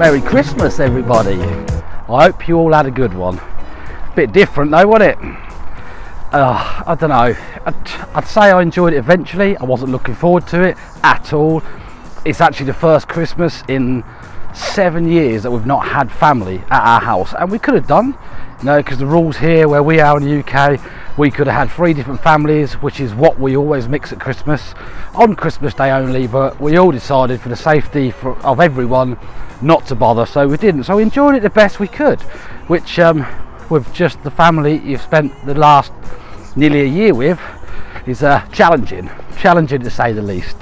Merry Christmas, everybody. I hope you all had a good one. Bit different though, wasn't it? Uh, I don't know. I'd, I'd say I enjoyed it eventually. I wasn't looking forward to it at all. It's actually the first Christmas in seven years that we've not had family at our house, and we could have done, you know, because the rules here where we are in the UK, we could have had three different families, which is what we always mix at Christmas, on Christmas Day only. But we all decided, for the safety for, of everyone, not to bother, so we didn't. So we enjoyed it the best we could, which um, with just the family you've spent the last nearly a year with is uh, challenging, challenging to say the least.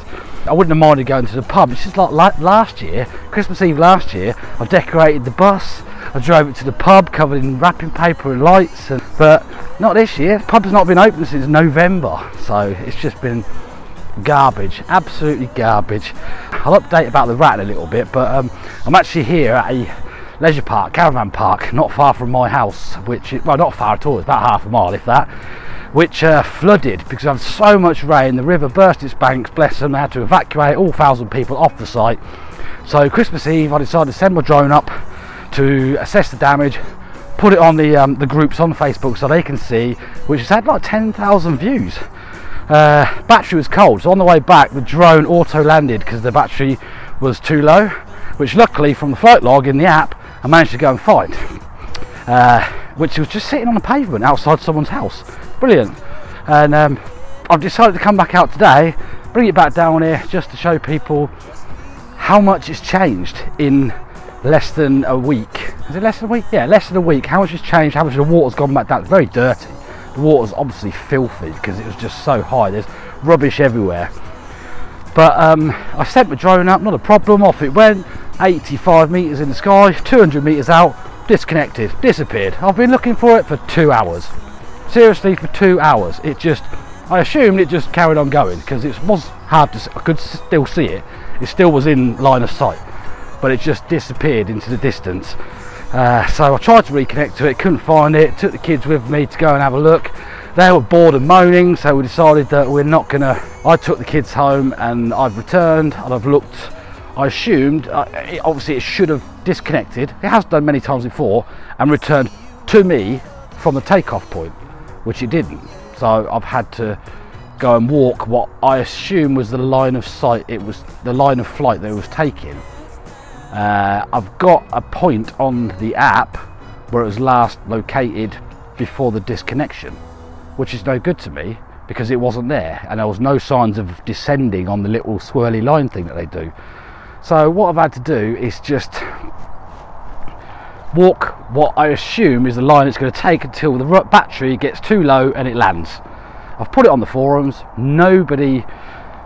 I wouldn't have minded going to the pub. It's just like last year, Christmas Eve last year, I decorated the bus, I drove it to the pub covered in wrapping paper and lights, and, but not this year. The pub's not been open since November, so it's just been garbage, absolutely garbage. I'll update about the rat in a little bit, but um, I'm actually here at a leisure park, caravan park, not far from my house, which, is, well, not far at all, it's about half a mile, if that which uh, flooded because of so much rain. The river burst its banks, bless them, they had to evacuate all thousand people off the site. So Christmas Eve, I decided to send my drone up to assess the damage, put it on the um, the groups on Facebook so they can see, which has had like 10,000 views. Uh, battery was cold, so on the way back, the drone auto landed because the battery was too low, which luckily from the flight log in the app, I managed to go and find. Uh, which was just sitting on the pavement outside someone's house brilliant. And um, I've decided to come back out today bring it back down here just to show people how much it's changed in less than a week. Is it less than a week? Yeah less than a week. How much has changed? How much the water's gone back down? It's very dirty. The water's obviously filthy because it was just so high. There's rubbish everywhere. But um, I sent my drone up not a problem. Off it went. 85 meters in the sky 200 meters out disconnected disappeared. I've been looking for it for two hours seriously for two hours. It just I assumed it just carried on going because it was hard to I could still see it. It still was in line of sight but it just disappeared into the distance. Uh, so I tried to reconnect to it couldn't find it. Took the kids with me to go and have a look. They were bored and moaning so we decided that we're not gonna I took the kids home and I've returned and I've looked. I assumed uh, it, obviously it should have disconnected. It has done many times before and returned to me from the takeoff point which it didn't. So I've had to go and walk what I assume was the line of sight, it was the line of flight that it was taking. Uh, I've got a point on the app where it was last located before the disconnection, which is no good to me because it wasn't there and there was no signs of descending on the little swirly line thing that they do. So what I've had to do is just walk what I assume is the line it's going to take until the battery gets too low and it lands. I've put it on the forums, nobody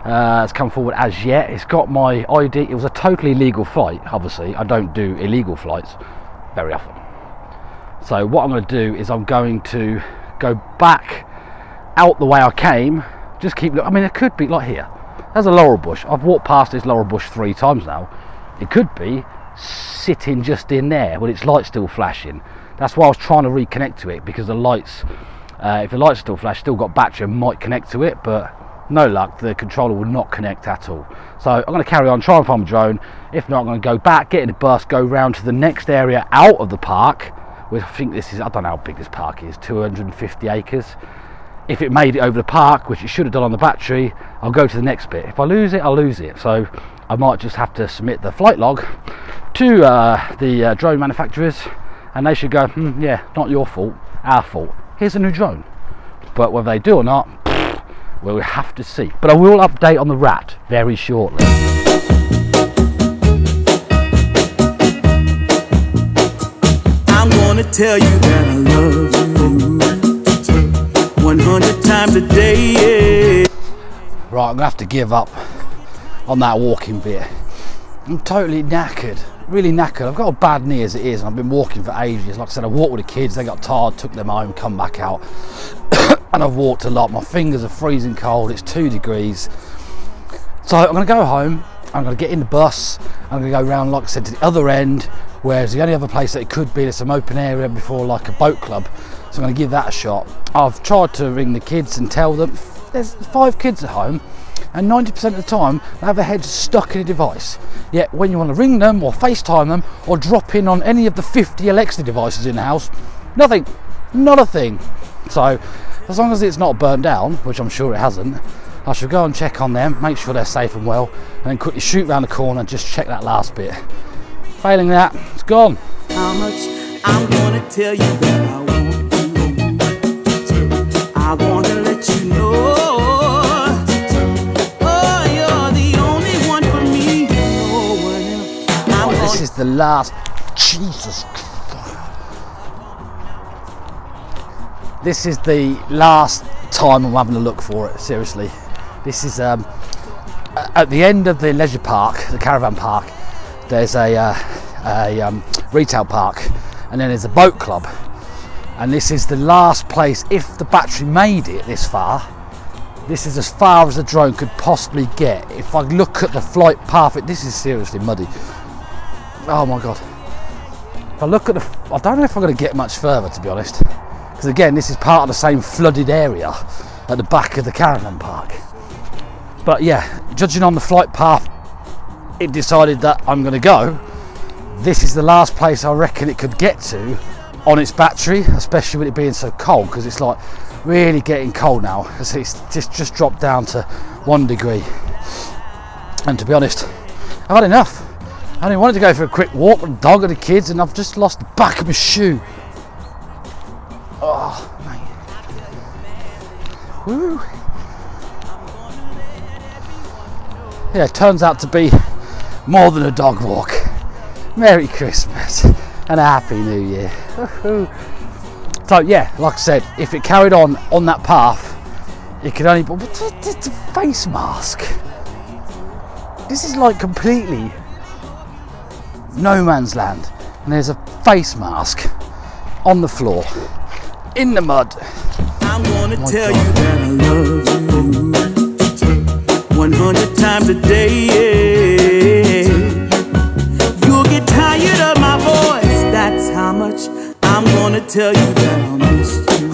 uh, has come forward as yet. It's got my ID, it was a totally legal flight, obviously. I don't do illegal flights very often. So what I'm going to do is I'm going to go back out the way I came, just keep looking. I mean, it could be like here. There's a laurel bush. I've walked past this laurel bush three times now. It could be sitting just in there with its light still flashing. That's why I was trying to reconnect to it because the lights, uh, if the lights still flash, still got battery, and might connect to it, but no luck, the controller will not connect at all. So I'm going to carry on, try and find my drone. If not, I'm going to go back, get in a bus, go round to the next area out of the park. Which I think this is, I don't know how big this park is, 250 acres. If it made it over the park, which it should have done on the battery, I'll go to the next bit. If I lose it, I'll lose it. So I might just have to submit the flight log to uh, the uh, drone manufacturers and they should go, hmm, yeah, not your fault, our fault. Here's a new drone. But whether they do or not, we'll have to see. But I will update on the rat very shortly. I'm gonna tell you that I love you 100 times a day. Right, I'm gonna have to give up on that walking bit. I'm totally knackered really knackered. I've got a bad knee as it is, and I've been walking for ages. Like I said, I walked with the kids, they got tired, took them home, come back out. and I've walked a lot. My fingers are freezing cold, it's two degrees. So I'm gonna go home, I'm gonna get in the bus, I'm gonna go around, like I said, to the other end, whereas the only other place that it could be, there's some open area before like a boat club. So I'm gonna give that a shot. I've tried to ring the kids and tell them, there's five kids at home, and 90% of the time they have their heads stuck in a device. Yet when you want to ring them or FaceTime them or drop in on any of the 50 Alexa devices in the house, nothing, not a thing. So as long as it's not burnt down, which I'm sure it hasn't, I shall go and check on them, make sure they're safe and well, and then quickly shoot round the corner and just check that last bit. Failing that, it's gone. How much I'm gonna tell you that I want you. I wanna the last. Jesus. This is the last time I'm having a look for it. Seriously, this is um, at the end of the leisure park, the caravan park. There's a uh, a um, retail park, and then there's a boat club. And this is the last place. If the battery made it this far, this is as far as the drone could possibly get. If I look at the flight path, it, this is seriously muddy. Oh my god. If I look at the, I don't know if I'm going to get much further to be honest, because again, this is part of the same flooded area at the back of the caravan park. But yeah, judging on the flight path, it decided that I'm going to go. This is the last place I reckon it could get to on its battery, especially with it being so cold, because it's like really getting cold now. It's it's just just dropped down to one degree. And to be honest, I've had enough. I only wanted to go for a quick walk with the dog and the kids, and I've just lost the back of my shoe. Oh, mate. Woo. Yeah, it turns out to be more than a dog walk. Merry Christmas and a Happy New Year. So yeah, like I said, if it carried on on that path, it could only. But it's a face mask. This is like completely no man's land, and there's a face mask on the floor in the mud. I'm gonna tell God. you that I love you 100 times a day. You'll get tired of my voice. That's how much I'm gonna tell you that I'll miss you.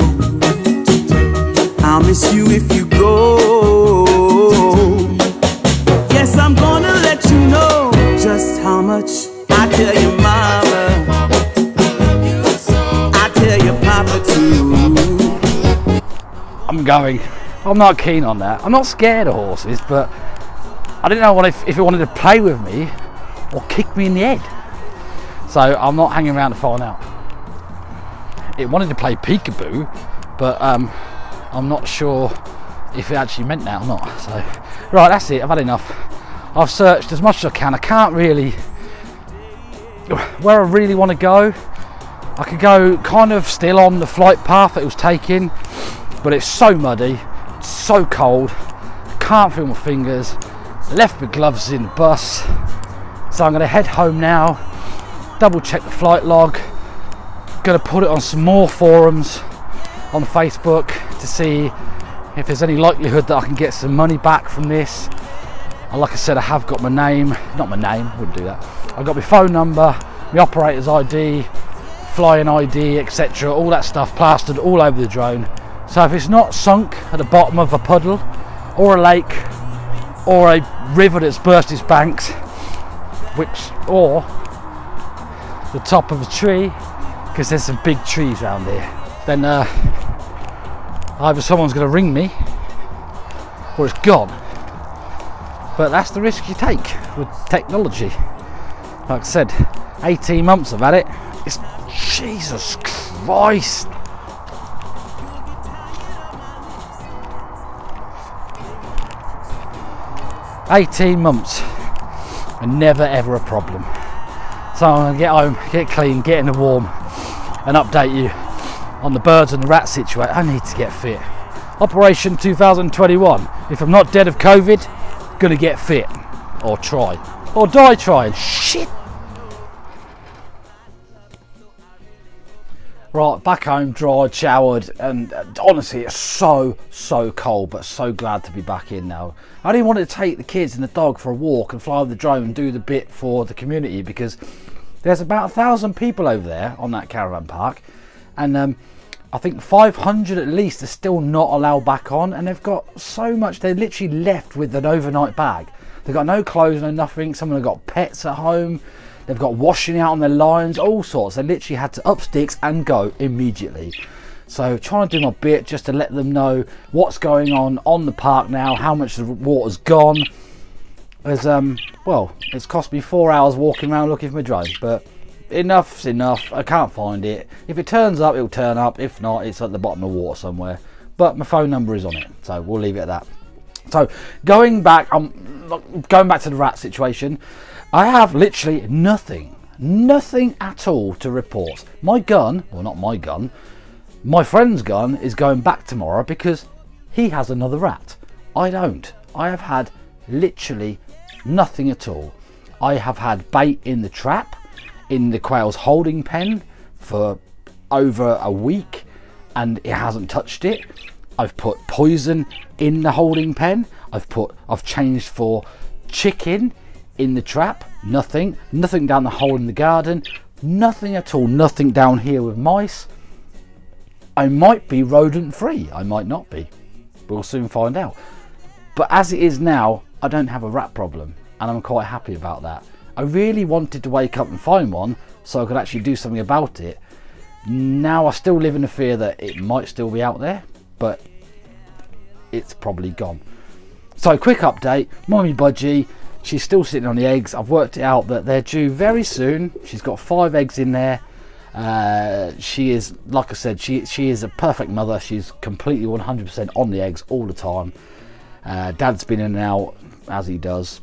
I'll miss you if you go. Going. I'm not keen on that. I'm not scared of horses, but I didn't know what if, if it wanted to play with me or kick me in the head. So I'm not hanging around to find out. It wanted to play peekaboo, but um, I'm not sure if it actually meant that or not. So, right, that's it. I've had enough. I've searched as much as I can. I can't really. Where I really want to go, I could go kind of still on the flight path that it was taking, but it's so muddy, so cold, can't feel my fingers, left my gloves in the bus, so I'm going to head home now, double check the flight log, going to put it on some more forums on Facebook to see if there's any likelihood that I can get some money back from this. And like I said, I have got my name, not my name, wouldn't do that. I've got my phone number, my operator's ID, flying ID, etc. All that stuff plastered all over the drone. So if it's not sunk at the bottom of a puddle, or a lake, or a river that's burst its banks, which, or the top of a tree, because there's some big trees around here, then uh, either someone's going to ring me, or it's gone. But that's the risk you take with technology. Like I said, 18 months I've had it. It's Jesus Christ. Eighteen months and never ever a problem. So I'm gonna get home, get clean, get in the warm, and update you on the birds and the rat situation. I need to get fit. Operation 2021. If I'm not dead of COVID, gonna get fit or try or die trying. Shit. Right, back home, dried, showered, and uh, honestly, it's so, so cold, but so glad to be back in now. I didn't want to take the kids and the dog for a walk and fly the drone and do the bit for the community because there's about a thousand people over there on that caravan park, and um, I think 500 at least are still not allowed back on, and they've got so much. They're literally left with an overnight bag. They've got no clothes, no nothing. Some of them have got pets at home. They've got washing out on their lines, all sorts. They literally had to up sticks and go immediately. So trying to do my bit just to let them know what's going on on the park now, how much the water's gone. As um, well, it's cost me four hours walking around looking for my drone, but enough's enough. I can't find it. If it turns up, it'll turn up. If not, it's at the bottom of water somewhere. But my phone number is on it, so we'll leave it at that. So going back, I'm going back to the rat situation. I have literally nothing, nothing at all to report. My gun, well, not my gun, my friend's gun is going back tomorrow because he has another rat. I don't. I have had literally nothing at all. I have had bait in the trap, in the quail's holding pen for over a week and it hasn't touched it. I've put poison in the holding pen. I've put I've changed for chicken in the trap. Nothing. Nothing down the hole in the garden. Nothing at all. Nothing down here with mice. I might be rodent free, I might not be. We'll soon find out. But as it is now, I don't have a rat problem, and I'm quite happy about that. I really wanted to wake up and find one so I could actually do something about it. Now I still live in the fear that it might still be out there, but it's probably gone. So quick update, Mommy Budgie, she's still sitting on the eggs. I've worked it out that they're due very soon. She's got five eggs in there uh, she is, like I said, she she is a perfect mother. She's completely 100% on the eggs all the time. Uh, Dad's been in and out as he does.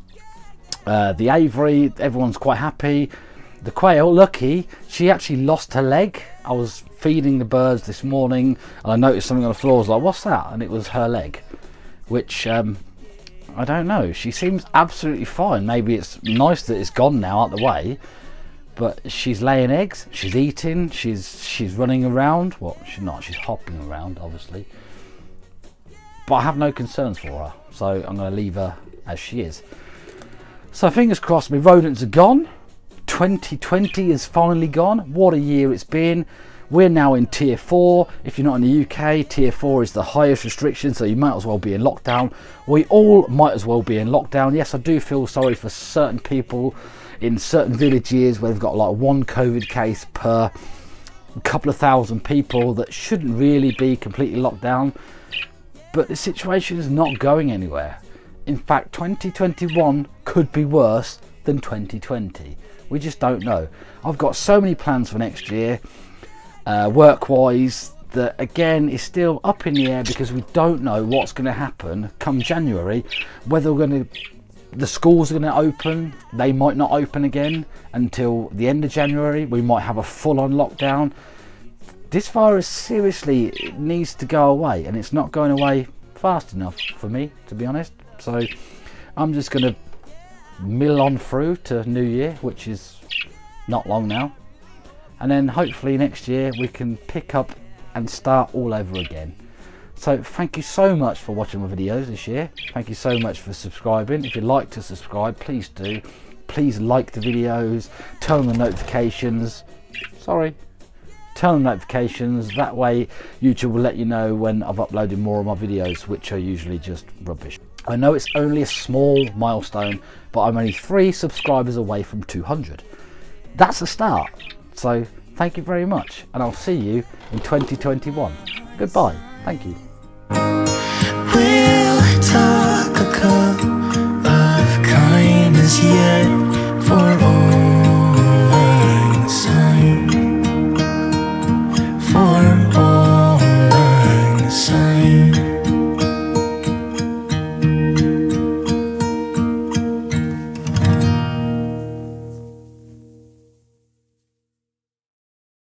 Uh, the aviary, everyone's quite happy. The quail, lucky, she actually lost her leg. I was feeding the birds this morning and I noticed something on the floor. I was like, what's that? And it was her leg, which um, I don't know. She seems absolutely fine. Maybe it's nice that it's gone now out the way but she's laying eggs she's eating she's she's running around. Well she's not she's hopping around obviously. But I have no concerns for her so I'm going to leave her as she is. So fingers crossed my rodents are gone. 2020 is finally gone. What a year it's been we're now in tier 4 if you're not in the UK tier 4 is the highest restriction so you might as well be in lockdown we all might as well be in lockdown yes I do feel sorry for certain people in certain villages where they've got like one COVID case per couple of thousand people that shouldn't really be completely locked down. But the situation is not going anywhere. In fact, 2021 could be worse than 2020. We just don't know. I've got so many plans for next year, uh, work wise, that again is still up in the air because we don't know what's going to happen come January, whether we're going to the schools are going to open. They might not open again until the end of January. We might have a full-on lockdown. This virus seriously needs to go away, and it's not going away fast enough for me, to be honest. So I'm just going to mill on through to New Year, which is not long now. And then hopefully next year we can pick up and start all over again. So thank you so much for watching my videos this year. Thank you so much for subscribing. If you'd like to subscribe, please do. Please like the videos, turn on the notifications. Sorry. Turn on notifications. That way YouTube will let you know when I've uploaded more of my videos, which are usually just rubbish. I know it's only a small milestone, but I'm only three subscribers away from 200. That's a start. So thank you very much, and I'll see you in 2021. Goodbye. Thank you. We'll talk a cup of kindness yet